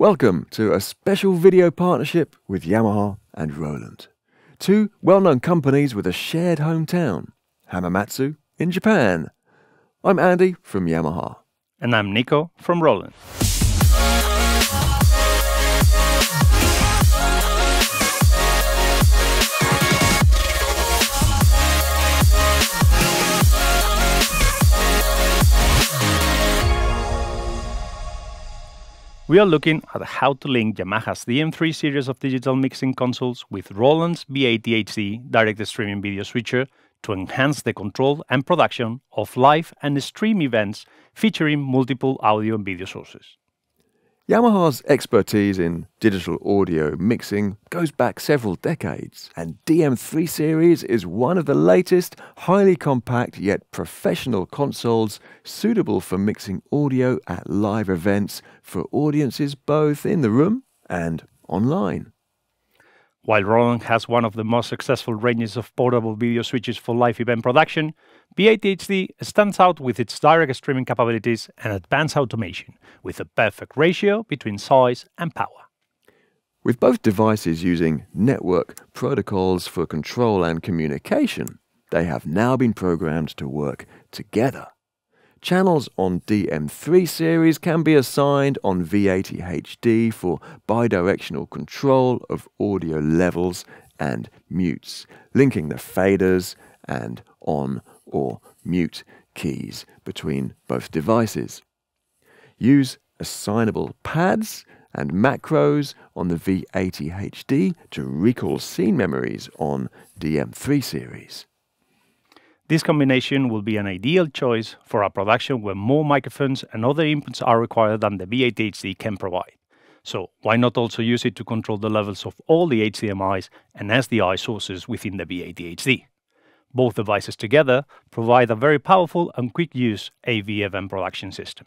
Welcome to a special video partnership with Yamaha and Roland, two well-known companies with a shared hometown, Hamamatsu in Japan. I'm Andy from Yamaha. And I'm Nico from Roland. We are looking at how to link Yamaha's DM3 series of digital mixing consoles with Roland's V80HD direct streaming video switcher to enhance the control and production of live and stream events featuring multiple audio and video sources. Yamaha's expertise in digital audio mixing goes back several decades, and DM3 series is one of the latest, highly compact yet professional consoles suitable for mixing audio at live events for audiences both in the room and online. While Roland has one of the most successful ranges of portable video switches for live event production, V80HD stands out with its direct streaming capabilities and advanced automation, with a perfect ratio between size and power. With both devices using network protocols for control and communication, they have now been programmed to work together. Channels on DM3 series can be assigned on V80HD for bidirectional control of audio levels and mutes, linking the faders and on or mute keys between both devices. Use assignable pads and macros on the V80HD to recall scene memories on DM3 series. This combination will be an ideal choice for a production where more microphones and other inputs are required than the V80HD can provide. So why not also use it to control the levels of all the HDMIs and SDI sources within the V80HD? Both devices together provide a very powerful and quick use AVFM production system.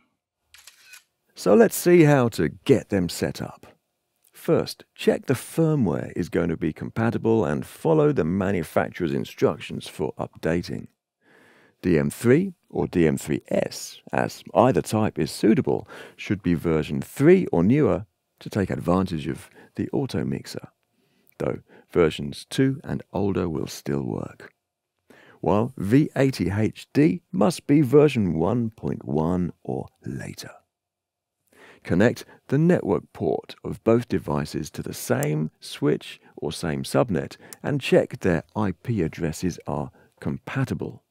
So let's see how to get them set up. First, check the firmware is going to be compatible and follow the manufacturer's instructions for updating. DM3 or DM3S, as either type is suitable, should be version 3 or newer to take advantage of the auto mixer, though versions 2 and older will still work. While V80HD must be version 1.1 or later. Connect the network port of both devices to the same switch or same subnet and check their IP addresses are compatible.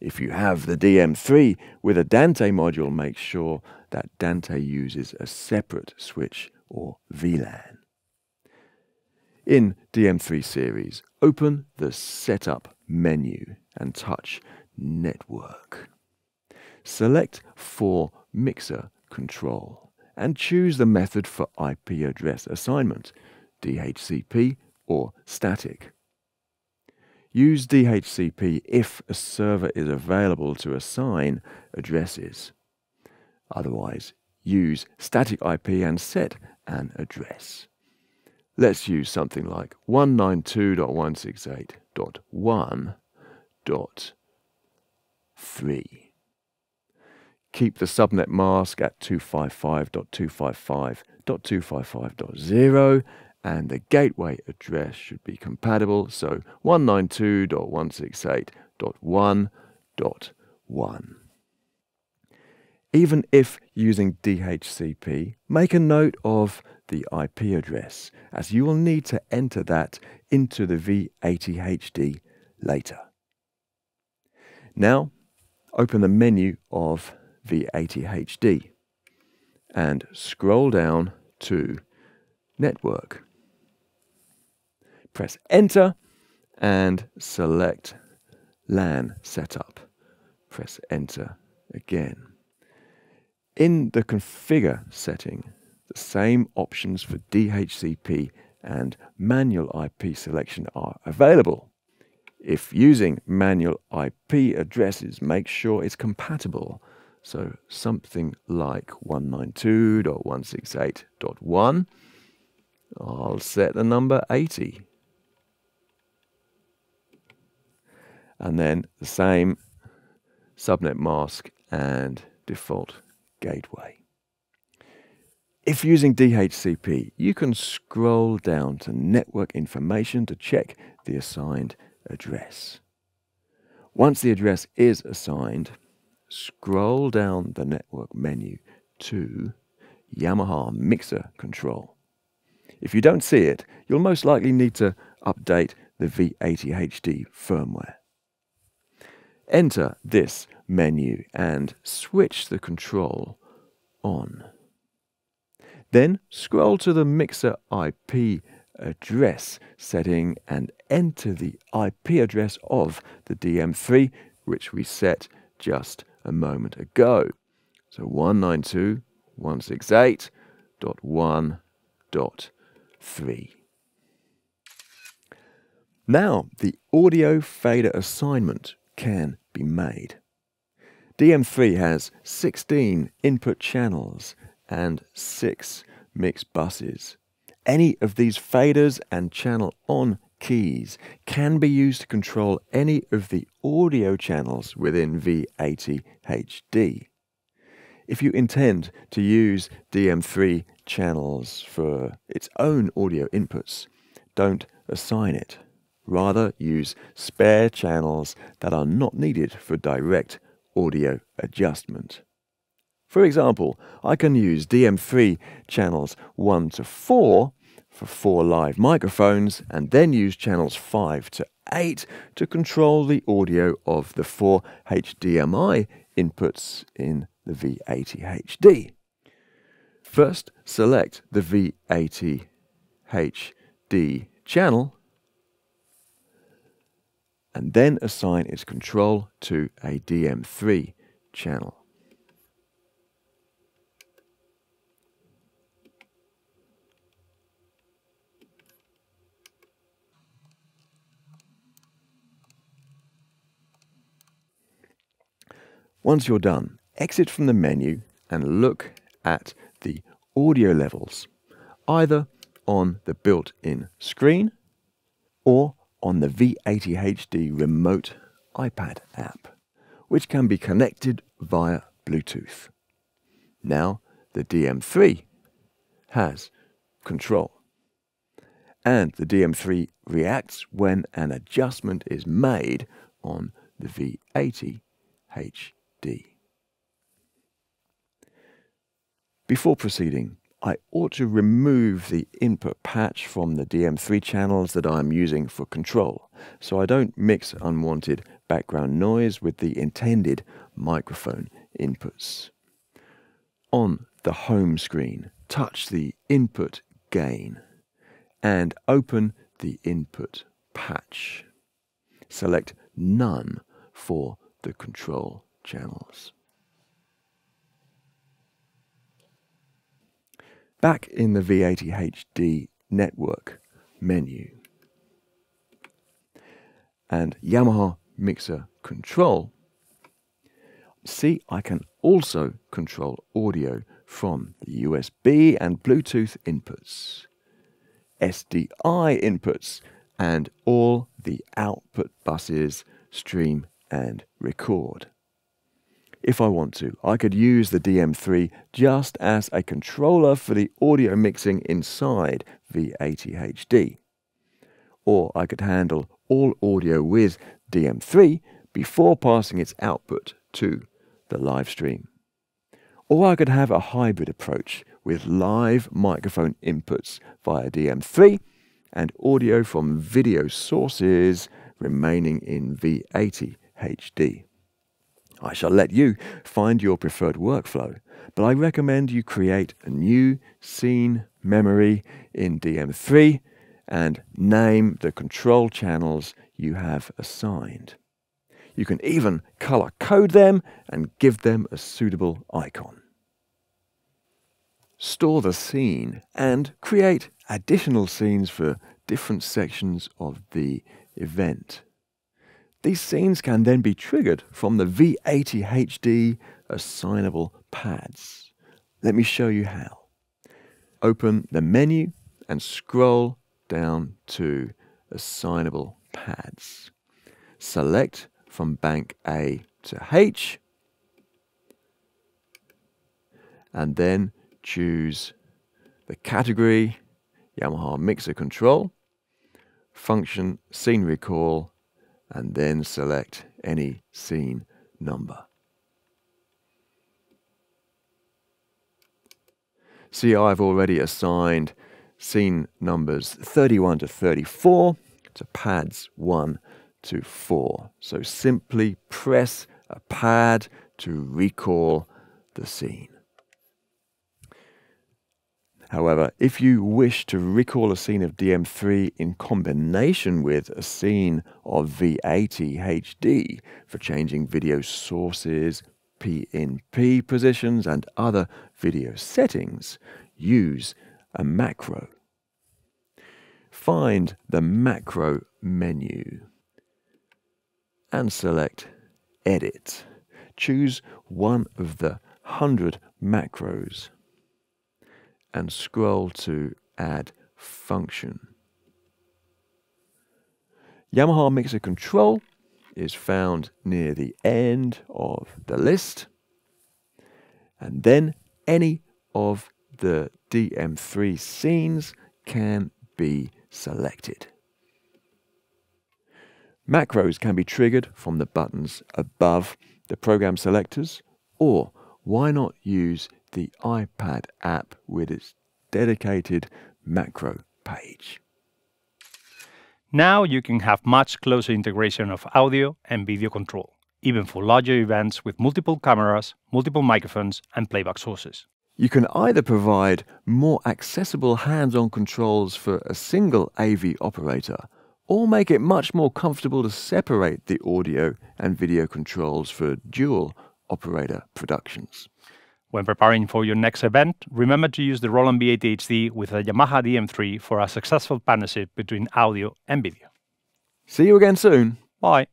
If you have the DM3 with a Dante module, make sure that Dante uses a separate switch or VLAN. In DM3 series, open the Setup menu and touch Network. Select for Mixer Control and choose the method for IP address assignment, DHCP or static. Use DHCP if a server is available to assign addresses. Otherwise, use static IP and set an address. Let's use something like 192.168.1.3 keep the subnet mask at 255.255.255.0 and the gateway address should be compatible, so 192.168.1.1. Even if using DHCP, make a note of the IP address, as you will need to enter that into the V80HD later. Now, open the menu of V80HD and scroll down to Network. Press Enter and select LAN Setup. Press Enter again. In the Configure setting, same options for DHCP and manual IP selection are available. If using manual IP addresses, make sure it's compatible so something like 192.168.1. I'll set the number 80. And then the same subnet mask and default gateway. If using DHCP, you can scroll down to network information to check the assigned address. Once the address is assigned, scroll down the network menu to Yamaha Mixer Control. If you don't see it, you'll most likely need to update the V80HD firmware. Enter this menu and switch the control on. Then scroll to the mixer IP address setting and enter the IP address of the DM3 which we set just a moment ago. So 192.168.1.3. Now the audio fader assignment can be made. DM3 has 16 input channels and 6 mix buses. Any of these faders and channel on keys can be used to control any of the audio channels within V80 HD. If you intend to use DM3 channels for its own audio inputs, don't assign it. Rather, use spare channels that are not needed for direct audio adjustment. For example, I can use DM3 channels 1 to 4 for four live microphones and then use channels 5 to 8 to control the audio of the four HDMI inputs in the V80 HD. First, select the V80 HD channel and then assign its control to a DM3 channel. Once you're done, exit from the menu and look at the audio levels, either on the built-in screen or on the V80 HD remote iPad app, which can be connected via Bluetooth. Now the DM3 has control. And the DM3 reacts when an adjustment is made on the V80 HD. Before proceeding, I ought to remove the input patch from the DM3 channels that I'm using for control, so I don't mix unwanted background noise with the intended microphone inputs. On the home screen, touch the input gain and open the input patch. Select None for the control channels. back in the V80 HD network menu. And Yamaha Mixer Control, see I can also control audio from the USB and Bluetooth inputs, SDI inputs, and all the output buses stream and record. If I want to, I could use the DM3 just as a controller for the audio mixing inside V80 HD. Or I could handle all audio with DM3 before passing its output to the live stream. Or I could have a hybrid approach with live microphone inputs via DM3 and audio from video sources remaining in V80 HD. I shall let you find your preferred workflow, but I recommend you create a new scene memory in DM3 and name the control channels you have assigned. You can even color code them and give them a suitable icon. Store the scene and create additional scenes for different sections of the event. These scenes can then be triggered from the V80 HD assignable pads. Let me show you how. Open the menu and scroll down to assignable pads. Select from bank A to H and then choose the category, Yamaha Mixer Control, function Scene Recall, and then select any scene number. See, I've already assigned scene numbers 31 to 34 to pads 1 to 4. So simply press a pad to recall the scene. However, if you wish to recall a scene of DM3 in combination with a scene of V80 HD for changing video sources, PinP positions, and other video settings, use a macro. Find the macro menu and select Edit. Choose one of the 100 macros and scroll to Add Function. Yamaha Mixer Control is found near the end of the list, and then any of the DM3 scenes can be selected. Macros can be triggered from the buttons above the program selectors, or why not use the iPad app with its dedicated macro page. Now you can have much closer integration of audio and video control, even for larger events with multiple cameras, multiple microphones, and playback sources. You can either provide more accessible hands-on controls for a single AV operator, or make it much more comfortable to separate the audio and video controls for dual operator productions. When preparing for your next event, remember to use the Roland V80 HD with a Yamaha DM3 for a successful partnership between audio and video. See you again soon. Bye.